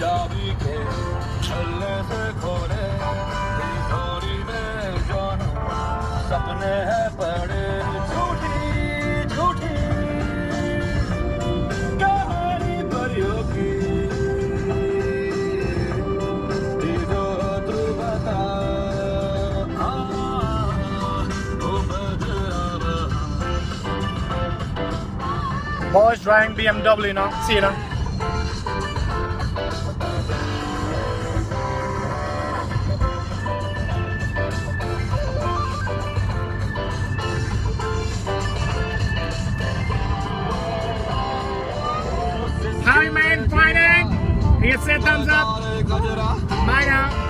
잡이게 설레서 Boys driving BMW now. See you now. Tommy Man fighting. He said thumbs up. Bye now.